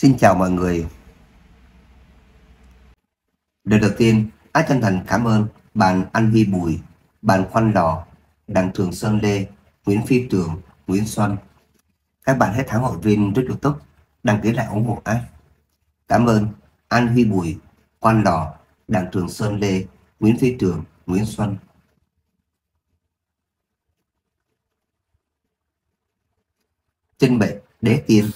Xin chào mọi người. Lời đầu tiên, Ái chân thành cảm ơn bạn Anh Huy Bùi, bạn Khoan Lò, Đặng Thường Sơn Lê, Nguyễn Phi Trường, Nguyễn Xuân. Các bạn hãy thắng hội viên rất YouTube đăng ký lại ủng hộ Ái. Cảm ơn Anh Huy Bùi, Quan Lò, Đặng Thường Sơn Lê, Nguyễn Phi Trường, Nguyễn Xuân. Trinh bệnh Đế Tiên,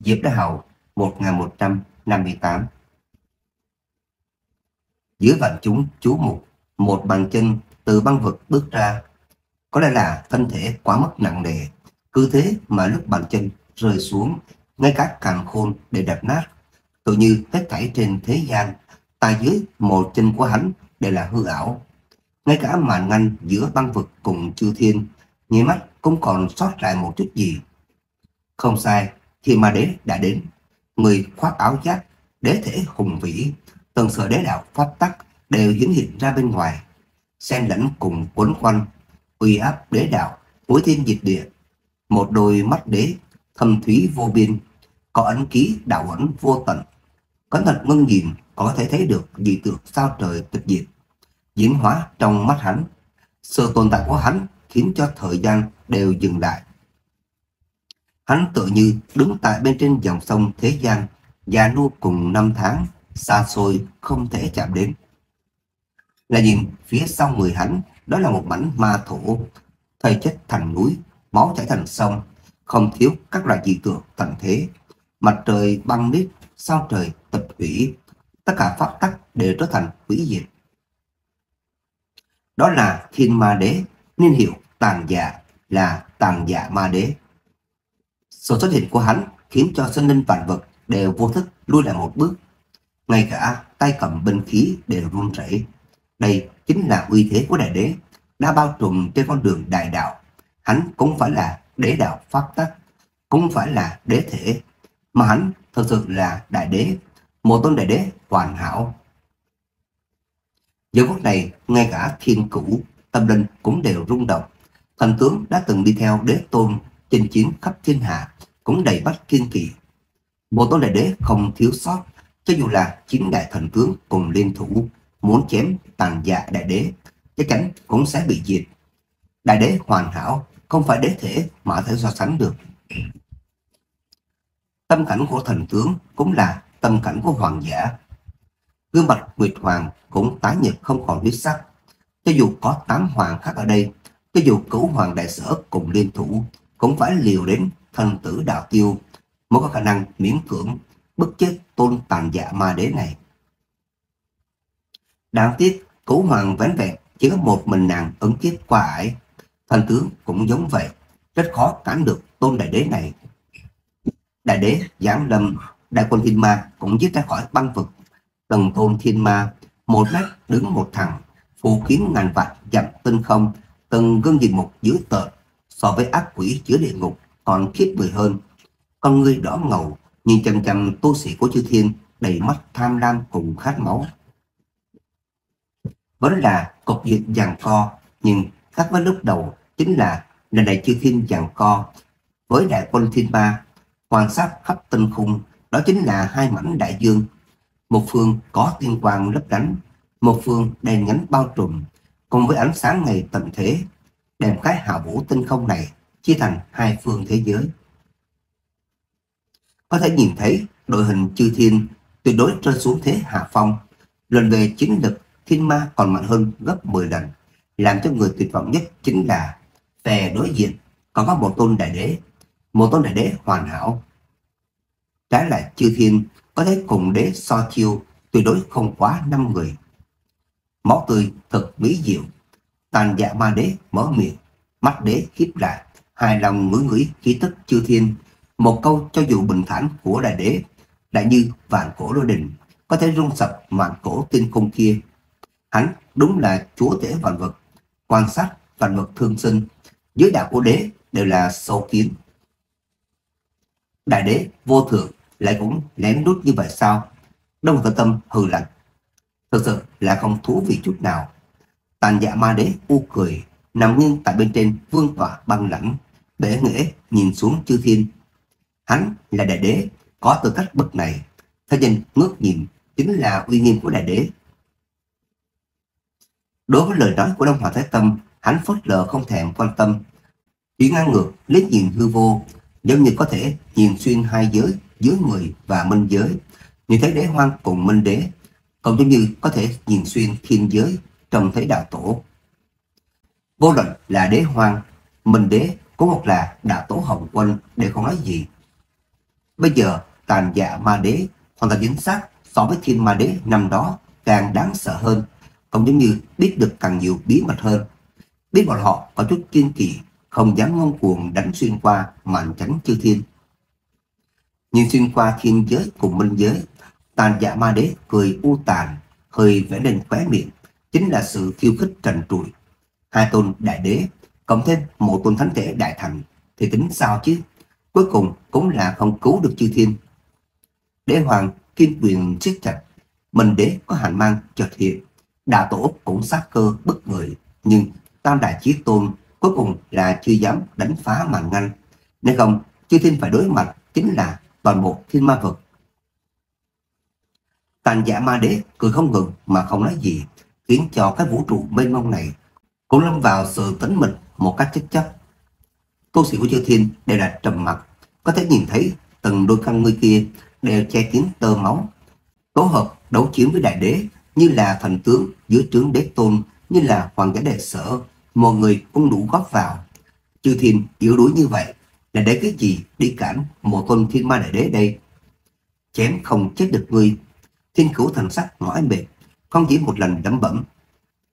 Diệp Đá Hậu, 1158 dưới vạn chúng chú mục, một bàn chân từ băng vực bước ra. Có lẽ là thân thể quá mức nặng nề, cứ thế mà lúc bàn chân rơi xuống, ngay cả càng khôn để đập nát. Tự như tất thảy trên thế gian, tại dưới một chân của hắn đều là hư ảo. Ngay cả màn ngăn giữa băng vực cùng chư thiên, nhí mắt cũng còn sót lại một chút gì. Không sai, khi mà đế đã đến, người khoác áo giáp, đế thể hùng vĩ, từng sợi đế đạo pháp tắc đều hiển hiện ra bên ngoài, xen lẫn cùng quấn quanh, uy áp đế đạo, cuối thiên dịch địa, một đôi mắt đế, thâm thúy vô biên, có ấn ký đạo ẩn vô tận. Cẩn thận ngưng nhìn, có thể thấy được dị tượng sao trời tịch diệt, diễn hóa trong mắt hắn. Sự tồn tại của hắn khiến cho thời gian đều dừng lại. Hắn tự như đứng tại bên trên dòng sông thế gian, già nua cùng năm tháng, xa xôi không thể chạm đến. Là nhìn phía sau người hắn, đó là một mảnh ma thổ, thây chất thành núi, máu chảy thành sông, không thiếu các loại dị tượng tận thế. Mặt trời băng nít, sao trời tập hủy, tất cả pháp tắc đều trở thành hủy diệt. Đó là thiên ma đế, niên hiệu tàn giả là tàn giả ma đế. Sự xuất hiện của hắn khiến cho sinh linh vạn vật đều vô thức lui lại một bước. Ngay cả tay cầm binh khí đều run rẩy. Đây chính là uy thế của đại đế, đã bao trùm trên con đường đại đạo. Hắn cũng phải là đế đạo pháp tắc, cũng phải là đế thể, mà hắn thực sự là đại đế, một tôn đại đế hoàn hảo. Giờ phút này, ngay cả thiên cửu, tâm linh cũng đều rung động. Thần tướng đã từng đi theo đế tôn chinh chiến khắp thiên hạ cũng đầy bắt kiên kỳ. bộ tôn đại đế không thiếu sót, cho dù là chín đại thần tướng cùng liên thủ muốn chém tàn dạ đại đế, chắc chắn cũng sẽ bị diệt. Đại đế hoàn hảo, không phải đế thể mà thể so sánh được. Tâm cảnh của thần tướng cũng là tâm cảnh của hoàng giả. Gương mặt Nguyệt Hoàng cũng tái nhật không còn huyết sắc. Cho dù có tám hoàng khác ở đây, cho dù cửu hoàng đại sở cùng liên thủ, cũng phải liều đến thần tử đạo tiêu mới có khả năng miễn cưỡng bức chết tôn tàn dạ ma đế này. Đáng tiếc, cố hoàng vén vẹn chỉ có một mình nàng ứng kiếp qua ải. Thần tướng cũng giống vậy, rất khó cản được tôn đại đế này. Đại đế giáng lâm, đại quân thiên ma cũng giết ra khỏi băng vực. Tần tôn thiên ma, một mét đứng một thằng, phù kiếm ngàn vạn dặm tinh không, từng gương diện một dữ tợn so với ác quỷ chứa địa ngục còn khiếp người hơn. Con người đỏ ngầu, nhìn chằm chằm tu sĩ của chư thiên, đầy mắt tham lam cùng khát máu. Vẫn là cục diện giằng co, nhưng khác với lúc đầu chính là là đại chư thiên giằng co với đại quân thiên ba quan sát khắp tinh khung đó chính là hai mảnh đại dương một phương có tiên quang lấp lánh một phương đèn nhánh bao trùm cùng với ánh sáng ngày tận thế đem cái hạ vũ tinh không này chia thành hai phương thế giới. Có thể nhìn thấy đội hình chư thiên tuyệt đối rơi xuống thế hạ phong, lần về chính lực thiên ma còn mạnh hơn gấp 10 lần, làm cho người tuyệt vọng nhất chính là về đối diện còn có một tôn đại đế, một tôn đại đế hoàn hảo. Trái lại chư thiên có thể cùng đế so chiêu tuyệt đối không quá năm người. Máu tươi thật mỹ diệu, tàn dạ ma đế mở miệng, mắt đế khiếp lại, hài lòng ngửi ngửi khí tức chư thiên, một câu cho dù bình thản của đại đế, đại như vạn cổ lôi đình, có thể rung sập màn cổ tinh không kia. Hắn đúng là chúa tể vạn vật, quan sát vạn vật thương sinh, dưới đạo của đế đều là sâu kiến. Đại đế vô thượng lại cũng lén lút như vậy sao? Đông Tử Tâm hừ lạnh. Thực sự là không thú vị chút nào. Tàn dạ ma đế u cười, nằm nghiêng tại bên trên vương tọa băng lãnh, bể nghệ nhìn xuống chư thiên. Hắn là đại đế, có tư cách bậc này. Thế nhân ngước nhìn chính là uy nghiêm của đại đế. Đối với lời nói của Đông hòa Thái Tâm, hắn phớt lờ không thèm quan tâm. Chỉ ngang ngược, liếc nhìn hư vô, giống như có thể nhìn xuyên hai giới, giới người và minh giới. Nhìn thấy đế hoang cùng minh đế, còn giống như có thể nhìn xuyên thiên giới, trông thấy đạo tổ. Vô luận là đế hoang, minh đế, có một là đã tổ hồng quân đều không nói gì. Bây giờ tàn dạ ma đế hoàn toàn chính xác so với thiên ma đế năm đó càng đáng sợ hơn, Không giống như biết được càng nhiều bí mật hơn. Biết bọn họ có chút kiên kỳ, không dám ngông cuồng đánh xuyên qua màn tránh chư thiên. Nhìn xuyên qua thiên giới cùng minh giới, tàn dạ ma đế cười u tàn, hơi vẽ lên khóe miệng, chính là sự khiêu khích trần trụi. Hai tôn đại đế, cộng thêm một tôn thánh thể đại thành, thì tính sao chứ? Cuối cùng cũng là không cứu được chư thiên. Đế hoàng kim quyền siết chặt, mình đế có hành mang chợt hiện, đà tổ cũng sát cơ bất người, nhưng tam đại chí tôn cuối cùng là chưa dám đánh phá màn ngăn. Nếu không, chư thiên phải đối mặt chính là toàn bộ thiên ma vực. Tàn giả ma đế cười không ngừng mà không nói gì, khiến cho cái vũ trụ mênh mông này cũng lâm vào sự tĩnh mịch một cách chết chắc. Tu sĩ của chư thiên đều là trầm mặc, có thể nhìn thấy từng đôi căn ngươi kia đều che kín tơ máu. Tổ hợp đấu chiến với đại đế như là thành tướng dưới trướng đế tôn, như là hoàng giả đệ sở, mọi người cũng đủ góp vào. Chư thiên yếu đuối như vậy là để cái gì đi cản một tôn thiên ma đại đế đây? Chém không chết được ngươi. Thiên cửu thần sắc mỏi mệt, không chỉ một lần đấm bẩm.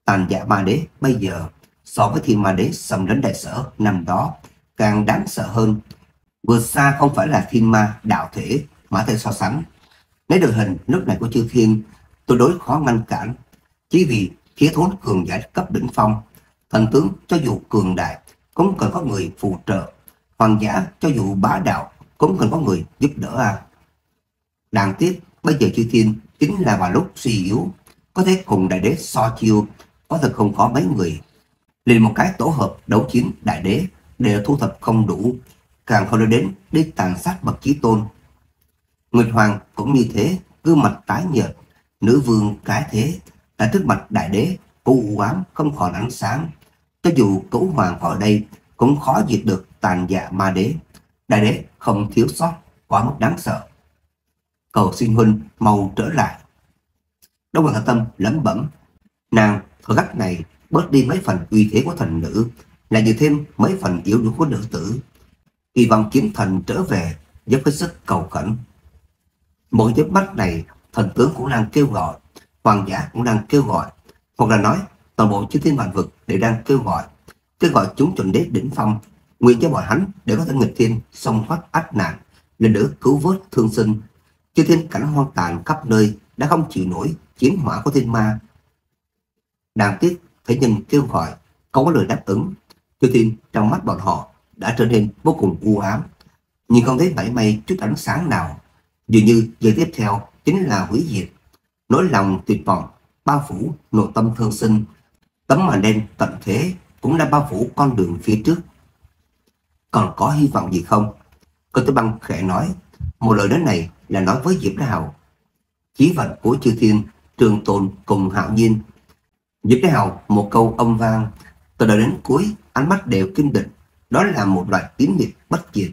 Tàn giả ma đế bây giờ so với thiên ma đế xâm đến đại sở năm đó càng đáng sợ hơn. Vượt xa không phải là thiên ma đạo thể mà thể so sánh. Lấy đội hình lúc này của chư thiên tôi đối khó ngăn cản. Chỉ vì thiếu thốn cường giả cấp đỉnh phong, thần tướng cho dù cường đại cũng cần có người phù trợ. Hoàng giả cho dù bá đạo cũng cần có người giúp đỡ à. Đáng tiếc bây giờ chư thiên chính là vào lúc suy yếu, có thể cùng đại đế so chiêu, có thật không có mấy người. Liền một cái tổ hợp đấu chiến đại đế đều thu thập không đủ, càng không đến đi tàn sát bậc chí tôn. Nguyệt Hoàng cũng như thế, gương mặt tái nhợt, nữ vương cái thế, đã trước mặt đại đế, u ám không còn ánh sáng. Cho dù cửu hoàng ở đây, cũng khó diệt được tàn dạ ma đế. Đại đế không thiếu sót, quá mức đáng sợ. Cầu xin huynh mau trở lại. Đông Hoàng Tâm lẩm bẩm, nàng ở góc này bớt đi mấy phần uy thế của thần nữ, lại nhiều thêm mấy phần yếu đuối của nữ tử. Kỳ vọng kiếm thần trở về, giúp hết sức cầu khẩn. Mỗi giấc mắt này, thần tướng cũng đang kêu gọi, hoàng giả cũng đang kêu gọi, hoặc là nói toàn bộ chư thiên vạn vực đều đang kêu gọi, kêu gọi chúng chuẩn đế đỉnh phong, nguyện cho bọn hắn để có thể nghịch thiên, song thoát ách nạn, lên đỡ cứu vớt thương sinh. Chư thiên cảnh hoang tàn khắp nơi đã không chịu nổi chiến hỏa của thiên ma. Đáng tiếc, thế nhân kêu gọi, không có lời đáp ứng. tôi tin trong mắt bọn họ đã trở nên vô cùng u ám, nhưng không thấy mảy may chút ánh sáng nào. Dường như giờ tiếp theo chính là hủy diệt. Nỗi lòng tuyệt vọng, bao phủ nội tâm thương sinh. Tấm màn đen tận thế cũng đã bao phủ con đường phía trước. Còn có hy vọng gì không? Cơ tử băng khẽ nói, một lời nói này là nói với Diệp đào Chí vận của chư thiên, trường tồn cùng hạo nhiên dưới cái Hào một câu âm vang, từ đầu đến cuối ánh mắt đều kinh định. Đó là một loại tín nghiệp bất diệt,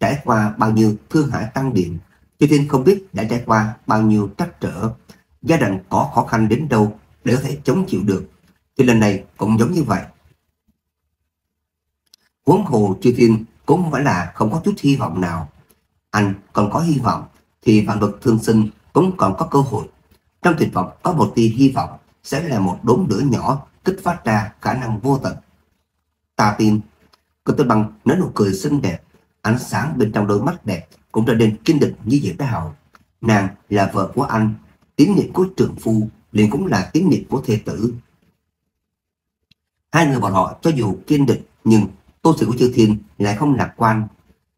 trải qua bao nhiêu thương hại tăng điện Chư Thiên không biết đã trải qua bao nhiêu trắc trở, gia đình có khó khăn đến đâu để có thể chống chịu được. Thì lần này cũng giống như vậy. Huống hồ Chư Thiên cũng không phải là không có chút hy vọng nào. Anh còn có hy vọng thì vạn vật thương sinh cũng còn có cơ hội. Trong tuyệt vọng có một tia hy vọng sẽ là một đốm lửa nhỏ kích phát ra khả năng vô tận. Ta tin, cô tư bằng nở nụ cười xinh đẹp, ánh sáng bên trong đôi mắt đẹp cũng trở nên kinh địch như Diệp thái Hậu. Nàng là vợ của anh, tín nhiệm của trường phu, liền cũng là tín nhiệm của thê tử. Hai người bọn họ cho dù kiên địch nhưng tô sự của chư thiên lại không lạc quan.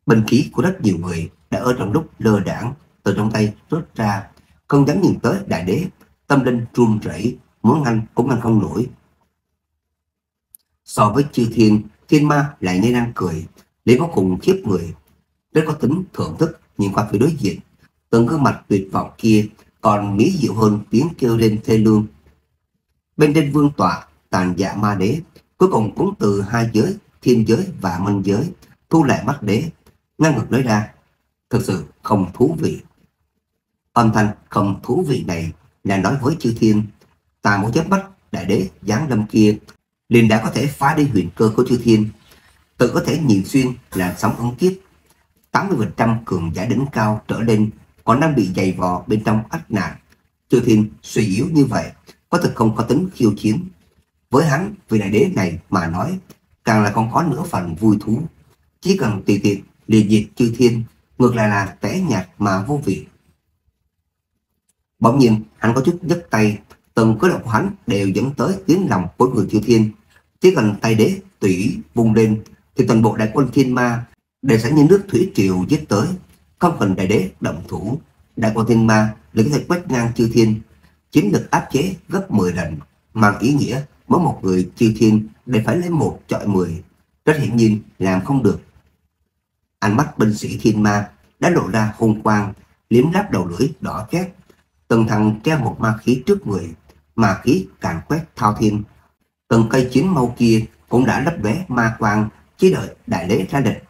Bình khí của rất nhiều người đã ở trong lúc lơ đảng từ trong tay rớt ra, không dám nhìn tới đại đế, tâm linh run rẩy, muốn ngăn cũng ngăn không nổi. So với chư thiên, thiên ma lại nên ăn cười, để có cùng khiếp người, rất có tính thưởng thức nhìn qua phía đối diện từng gương mặt tuyệt vọng kia còn mỹ diệu hơn tiếng kêu lên thê lương. Bên trên vương tọa, tàn dạ ma đế, cuối cùng cũng từ hai giới, thiên giới và minh giới, thu lại mắt đế, ngang ngược nói ra, thực sự không thú vị. Âm thanh không thú vị này là nói với chư thiên, ta một chớp mắt đại đế giáng lâm kia liền đã có thể phá đi huyền cơ của chư thiên, tự có thể nhìn xuyên làn sóng ống kiếp. 80% cường giả đỉnh cao trở lên còn đang bị dày vò bên trong ách nạn. Chư thiên suy yếu như vậy, có thực không có tính khiêu chiến. Với hắn, vì đại đế này mà nói, càng là còn có nửa phần vui thú. Chỉ cần tùy tiện liền diệt chư thiên, ngược lại là tẻ nhạt mà vô vị. Bỗng nhiên, hắn có chút nhấc tay, từng cử động của hắn đều dẫn tới tiếng lòng của người chư thiên. Chỉ cần tay đế tủy vung lên, thì toàn bộ đại quân thiên ma đều sẽ như nước thủy triều giết tới. Không cần đại đế động thủ, đại quân thiên ma lại có thể quét ngang chư thiên, chiến lực áp chế gấp 10 lần, mang ý nghĩa mỗi một người chư thiên đều phải lấy một chọi mười. Rất hiển nhiên làm không được. Ánh mắt binh sĩ thiên ma đã lộ ra hung quang, liếm láp đầu lưỡi đỏ chét. Từng thằng treo một ma khí trước người, ma khí càng quét thao thiên. Từng cây chiến mâu kia cũng đã lấp lóe ma quang, chỉ đợi đại lễ ra địch.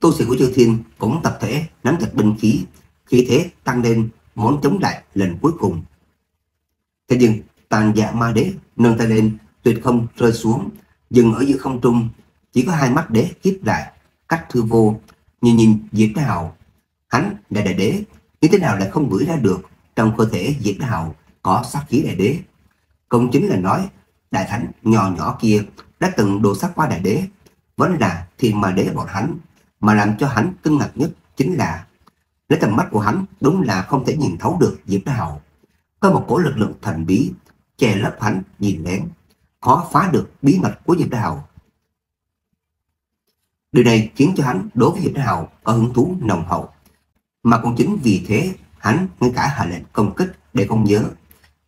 Tu sĩ của chư thiên cũng tập thể nắm chặt binh khí, khí thế tăng lên muốn chống lại lần cuối cùng. Thế nhưng tàn dạ ma đế nâng tay lên tuyệt không rơi xuống, dừng ở giữa không trung, chỉ có hai mắt đế kiếp lại, cách thư vô, nhìn nhìn diệt Hào. Hắn là đại đế, như thế nào lại không gửi ra được trong cơ thể diệt Hào có sát khí đại đế. Công chính là nói, đại thánh nhỏ nhỏ kia đã từng đồ sát qua đại đế, vẫn là thiên mà đế bọn hắn, mà làm cho hắn kinh ngạc nhất chính là lấy tầm mắt của hắn đúng là không thể nhìn thấu được Diệp Hào. Có một cổ lực lượng thần bí che lấp hắn nhìn lén, khó phá được bí mật của Diệp Hào. Điều này khiến cho hắn đối với Diệp Hào có hứng thú nồng hậu. Mà cũng chính vì thế hắn ngay cả hạ lệnh công kích để không nhớ.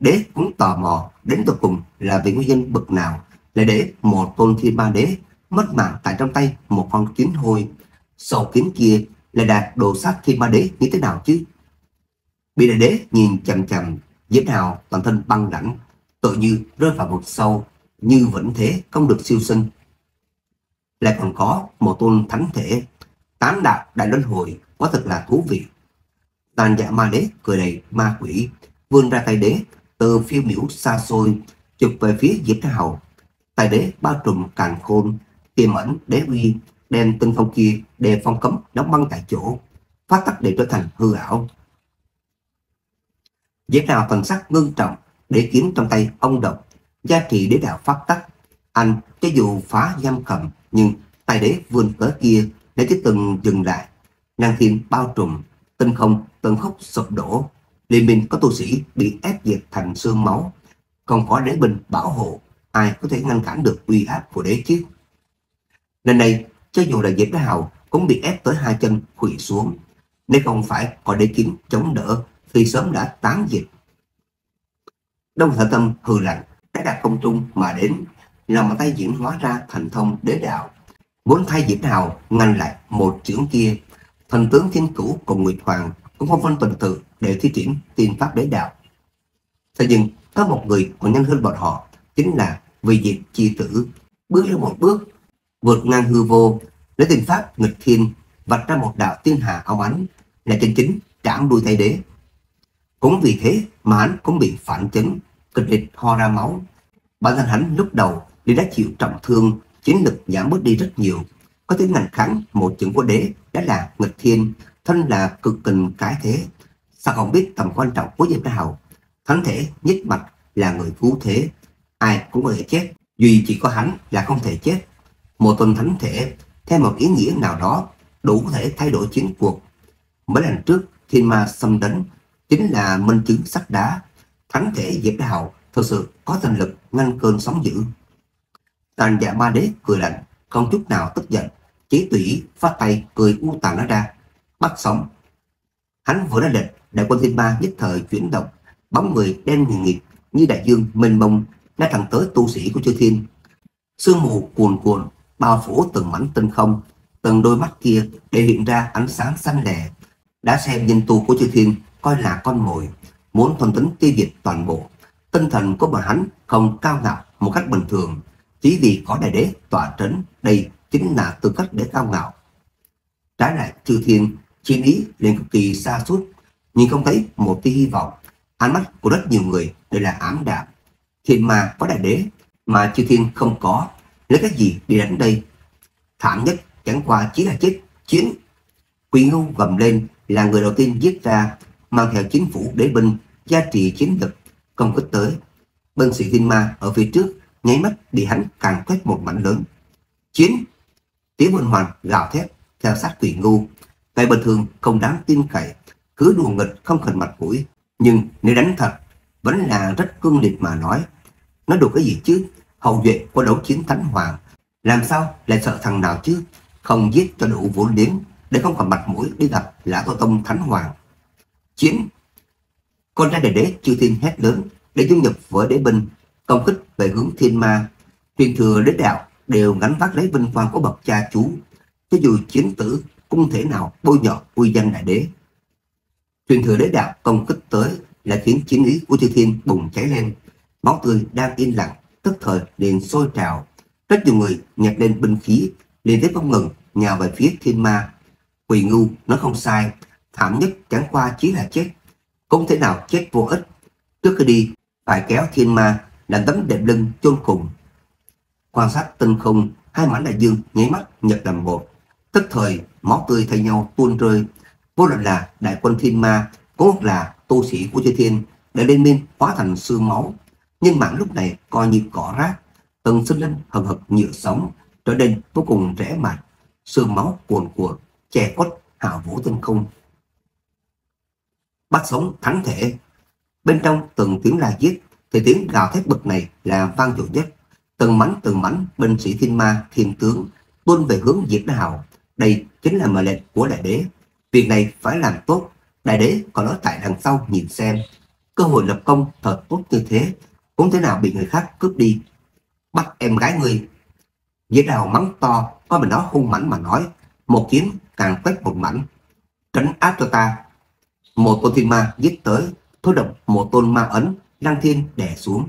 Đế cũng tò mò đến tận cùng là vì nguyên nhân bực nào lại để một tôn thiên ma đế mất mạng tại trong tay một con kiến hôi. sau kiến kia lại đạt đồ sát thiên ma đế như thế nào chứ? Bị đại đế nhìn chằm chằm dễ nào toàn thân băng lãnh, tự như rơi vào vực sâu, như vẫn thế không được siêu sinh. Lại còn có một tôn thánh thể, tám đạo đại luân hồi, quá thật là thú vị. Tàn dạ ma đế cười đầy ma quỷ, vươn ra tay đế, từ phiêu miểu xa xôi, chụp về phía Diệp thảo, tài đế bao trùm càng khôn, tiềm ẩn đế uy, đem tinh phong kia đề phong cấm đóng băng tại chỗ, phát tắc để trở thành hư ảo. Diệp Hào thần sắc ngưng trọng, để kiếm trong tay ông độc, giá trị đế đạo phát tắc. Anh cho dù phá giam cầm, nhưng tài đế vươn tới kia để chứ từng dừng lại. Năng thiên bao trùm, tinh không từng khóc sụp đổ. Liên minh có tu sĩ bị ép diệt thành xương máu. Còn có đế binh bảo hộ, ai có thể ngăn cản được uy áp của đế chứ? Lần này, cho dù là Diệp Đế Hào cũng bị ép tới hai chân quỵ xuống. Nếu không phải có đế kiếm chống đỡ thì sớm đã tán diệt Đông Thợ Tâm hừ lạnh, đã đặt công trung mà đến, lòng bàn tay diễn hóa ra thành thông đế đạo. Muốn thay Diệp Hào ngăn lại một chưởng kia, thần tướng thiên cửu cùng Nguyệt Hoàng cũng không phân tuần tự để thi triển tiên pháp đế đạo. Thế nhưng có một người còn nhanh hơn bọn họ, chính là vì diệt chi tử, bước lên một bước, vượt ngang hư vô, lấy tiên pháp nghịch thiên, vạch ra một đạo tiên hà ông ánh, là chân chính trảm đuôi thay đế. Cũng vì thế mà hắn cũng bị phản chấn, kịch liệt ho ra máu. Bản thân hắn lúc đầu đi đã chịu trọng thương, chiến lực giảm bớt đi rất nhiều. Có thể ngành kháng một chữ của đế đã là nghịch thiên, thân là cực tình cái thế. Sao không biết tầm quan trọng của Diệp Hào? Thánh thể nhất mạch là người cứu thế, ai cũng có thể chết, duy chỉ có hắn là không thể chết. Một tuần thánh thể, theo một ý nghĩa nào đó, đủ có thể thay đổi chiến cuộc. Mấy lần trước, thiên ma xâm đánh chính là minh chứng sắt đá thánh thể Diệp Hào thực sự có thành lực ngăn cơn sóng dữ. Tàn dạ ba đế cười lạnh, không chút nào tức giận, chỉ tủy phát tay cười u tàn nó ra, bắt sống. Hắn vừa ra lệnh, đại quân thiên ba nhất thời chuyển động, bóng người đen nghiền nghịt như đại dương mênh mông đã thẳng tới tu sĩ của chư thiên. Sương mù cuồn cuộn bao phủ từng mảnh tinh không, từng đôi mắt kia để hiện ra ánh sáng xanh lè. đã xem nhân tu của chư thiên coi là con mồi, muốn thuần tính tiêu diệt toàn bộ. Tinh thần của bọn hắn không cao ngạo một cách bình thường, chỉ vì có đại đế tỏa trấn, đây chính là tư cách để cao ngạo. Trái lại chư thiên, Chị ý liền cực kỳ xa suốt, nhưng không thấy một tia hy vọng. Ánh mắt của rất nhiều người đều là ám đạm. Thiên ma có đại đế, mà chư thiên không có, lấy cái gì đi đánh đây? Thảm nhất chẳng qua chỉ là chết, chiến. Quỷ ngưu gầm lên là người đầu tiên giết ra, mang theo chính phủ đế binh, gia trì chiến lực, công kích tới. Bân sĩ thiên ma ở phía trước, nháy mắt bị hắn càng quét một mảnh lớn. Chiến! Tiếng vân hoàng gào thét theo sát quỷ ngu. Người bình thường không đáng tin cậy, cứ đùa nghịch không cần mặt mũi. Nhưng nếu đánh thật, vẫn là rất cương liệt mà nói. Nó được cái gì chứ? Hậu duệ của đấu chiến thánh hoàng. Làm sao lại sợ thằng nào chứ? Không giết cho đủ vũ liếng để không còn mặt mũi đi gặp Lã Tô Tông Thánh Hoàng. Chiến! Con trai đại đế chư thiên hét lớn để dung nhập với đế binh, công kích về hướng thiên ma. Truyền thừa đế đạo đều gánh vác lấy vinh quang của bậc cha chú. Cho dù chiến tử không thể nào bôi nhọ uy danh đại đế. Truyền thừa đế đạo công kích tới là khiến chiến ý của chư thiên bùng cháy lên. Máu tươi đang yên lặng, tức thời liền sôi trào. Rất nhiều người nhặt lên binh khí, liền tiếp không ngừng nhào về phía thiên ma. Quỳ ngu nó không sai, thảm nhất chẳng qua chỉ là chết. Không thể nào chết vô ích. Trước khi đi, phải kéo thiên ma làm tấm đệm lưng chôn cùng. Quan sát tinh không, hai mảnh đại dương nháy mắt nhập làm một. Tức thời, máu tươi thay nhau tuôn rơi. Vô luận là đại quân thiên ma, cũng là tu sĩ của chư thiên, đã lên minh hóa thành xương máu. Nhưng mạng lúc này coi như cỏ rác, từng sinh linh hầm hực nhựa sống, trở nên vô cùng rẻ mạt, xương máu cuồn cuộn, che khuất hạ vũ tinh không. Bắt sống thắng thể, bên trong từng tiếng la giết, thì tiếng gào thét bực này là vang dội nhất. Từng mảnh từng mảnh binh sĩ thiên ma, thiên tướng tuôn về hướng diệt đá hào. Đây chính là mệnh lệnh của đại đế. Việc này phải làm tốt. Đại đế còn nói tại đằng sau nhìn xem. Cơ hội lập công thật tốt như thế, cũng thế nào bị người khác cướp đi. Bắt em gái người. Dễ đào mắng to, có mình nó hung mảnh mà nói. Một kiếm càng quét một mảnh. Trấn áp cho ta. Một tôn thiên ma giết tới, thôi động một tôn ma ấn, lăng thiên đè xuống.